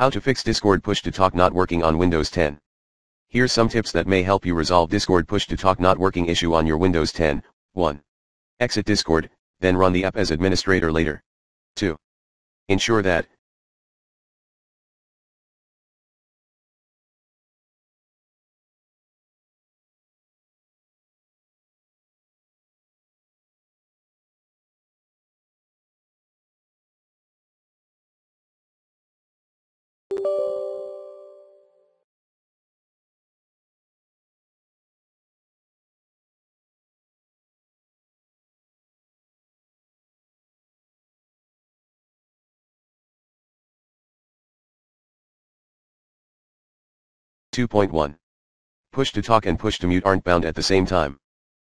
How to fix Discord push to talk not working on Windows 10. Here's some tips that may help you resolve Discord push to talk not working issue on your Windows 10. 1. Exit Discord, then run the app as administrator later. 2. Ensure that, Two point one. Push to talk and push to mute aren't bound at the same time.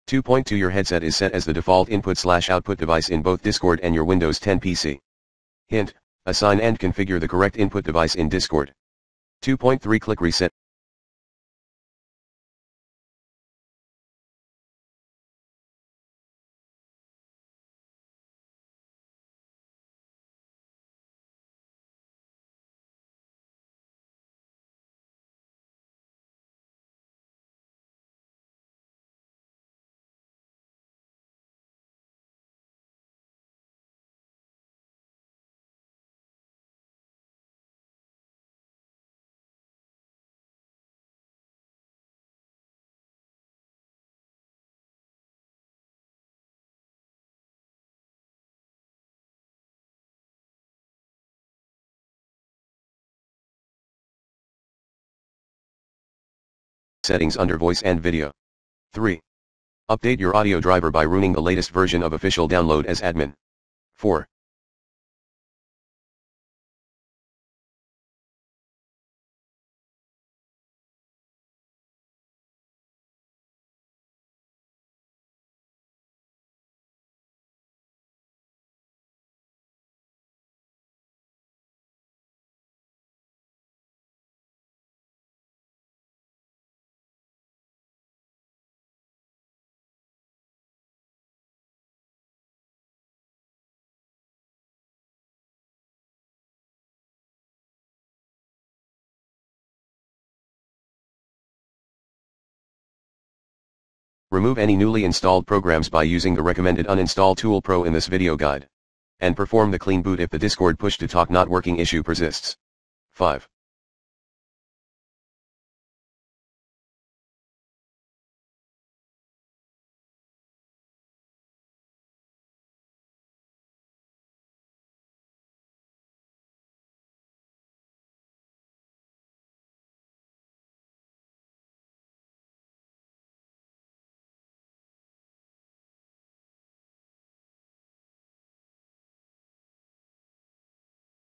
2.2 Your headset is set as the default input slash output device in both Discord and your Windows 10 PC. Hint, assign and configure the correct input device in Discord. 2.3 Click Reset. Settings under voice and video. 3. Update your audio driver by running the latest version of official download as admin. 4. Remove any newly installed programs by using the recommended uninstall tool pro in this video guide. And perform the clean boot if the Discord push to talk not working issue persists. 5.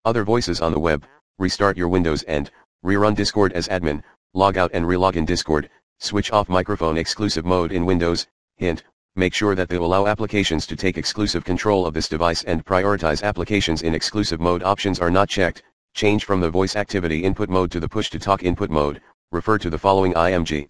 Other voices on the web, restart your Windows and, rerun Discord as admin, log out and relog in Discord, switch off microphone exclusive mode in Windows, hint, make sure that they allow applications to take exclusive control of this device and prioritize applications in exclusive mode options are not checked, change from the voice activity input mode to the push to talk input mode, refer to the following IMG.